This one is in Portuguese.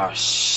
Josh.